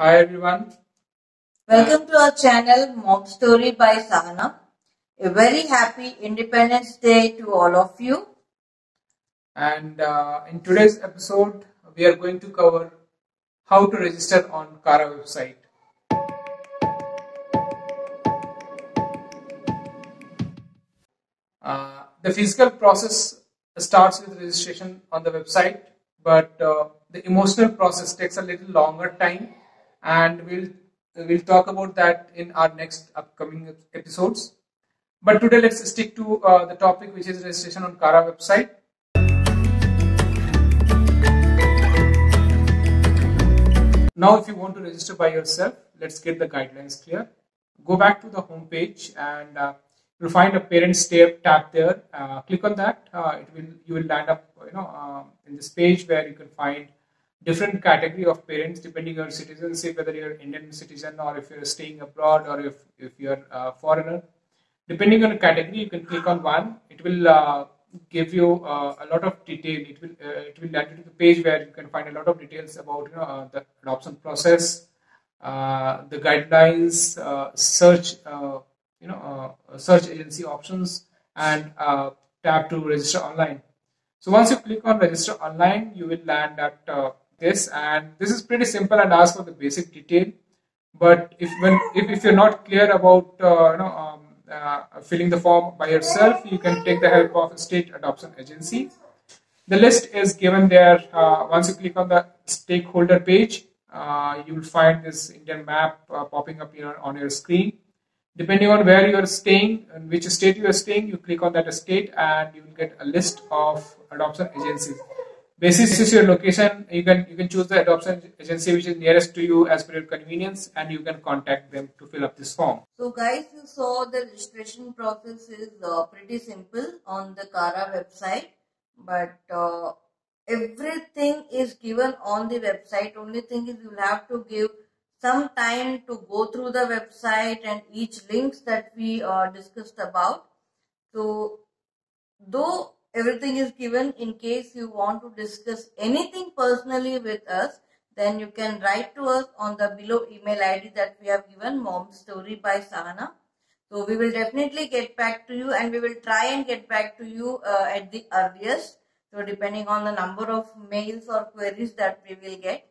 Hi everyone. Welcome to our channel Mom Story by Sahana. A very happy Independence Day to all of you. And uh, in today's episode, we are going to cover how to register on CARA website. Uh, the physical process starts with registration on the website, but uh, the emotional process takes a little longer time, and we'll we'll talk about that in our next upcoming episodes. But today, let's stick to uh, the topic, which is registration on CARA website. Now, if you want to register by yourself, let's get the guidelines clear. Go back to the home page and uh, you'll find a parents tab, tab there. Uh, click on that. Uh, it will you will land up you know um, in this page where you can find different category of parents depending on your citizenship, whether you're Indian citizen or if you're staying abroad or if if you're a foreigner. Depending on the category, you can click on one. It will uh, give you uh, a lot of detail. It will uh, it will land you to the page where you can find a lot of details about you know uh, the adoption process, uh, the guidelines, uh, search you know search agency options, and tab to register online. So once you click on register online, you will land at this, and this is pretty simple and ask for the basic detail. But if when if, if you're not clear about uh, you know um, uh, filling the form by yourself, you can take the help of a state adoption agency. The list is given there. Uh, once you click on the stakeholder page, uh, you will find this Indian map uh, popping up here on your screen. Depending on where you are staying and which state you are staying, you click on that state and you will get a list of adoption agencies. Basis is your location. You can you can choose the adoption agency which is nearest to you as per your convenience, and you can contact them to fill up this form. So guys, you saw the registration process is uh, pretty simple on the CARA website, but uh, everything is given on the website. Only thing is you'll have to give some time to go through the website and each links that we uh, discussed about. So though everything is given in case you want to discuss anything personally with us, then you can write to us on the below email ID that we have given Mom Story by Sahana. So we will definitely get back to you and we will try and get back to you uh, at the earliest. So depending on the number of mails or queries that we will get.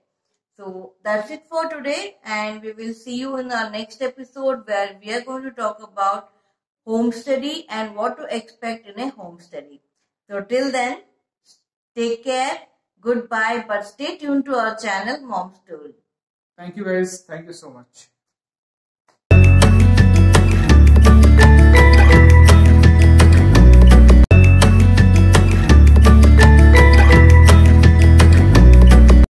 So that's it for today and we will see you in our next episode where we are going to talk about home study and what to expect in a home study. So till then, take care, goodbye, but stay tuned to our channel Mom Story. Thank you guys. Thank you so much.